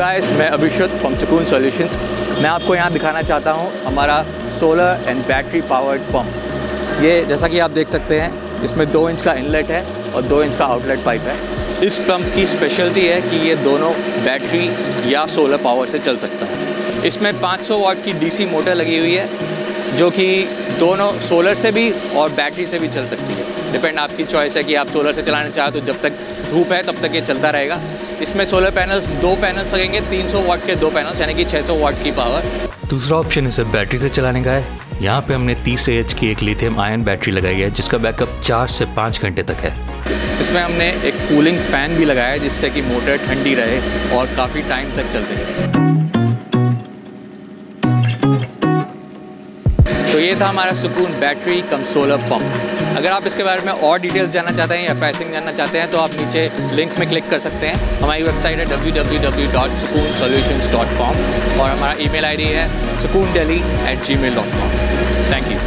Guys मैं अभिषेक from सुकून solutions मैं आपको यहाँ दिखाना चाहता हूँ हमारा solar and battery powered pump ये जैसा कि आप देख सकते हैं, इसमें दो इंच का इनलेट है और दो इंच का आउटलेट पाइप है। इस पंप की स्पेशलिटी है कि ये दोनों बैटरी या सोलर पावर से चल सकता है। इसमें 500 वाट की डीसी मोटर लगी हुई है, जो कि दोनों सोलर से भी और बैटरी से भी चल सकती है। डिपेंड आपकी चॉइस है कि आप सोलर से चलाना चाहें तो जब तक धूप है तब तक ये चलता रहेगा। इसमें सोलर पैनल्स दो पैनल्स लगेंगे 300 वाट के दो पैनल्स यानी कि 600 वाट की पावर दूसरा ऑप्शन इसे बैटरी से चलाने का है। यहाँ पे हमने 30 एच की एक लिथियम आयन बैटरी लगाई है जिसका बैकअप चार से पाँच घंटे तक है। इसमें हमने एक कूलिंग फ़ैन भी लगाया है जिससे कि मोटर ठंडी रहे और काफ़ी टाइम तक चलते सके तो ये था हमारा सुकून बैटरी कम सोलर पम्प अगर आप इसके बारे में और डिटेल्स जानना चाहते हैं या प्राइसिंग जानना चाहते हैं तो आप नीचे लिंक में क्लिक कर सकते हैं। हमारी वेबसाइट है www.sukoonsolutions.com और हमारा ईमेल आईडी है सुकून डेली थैंक यू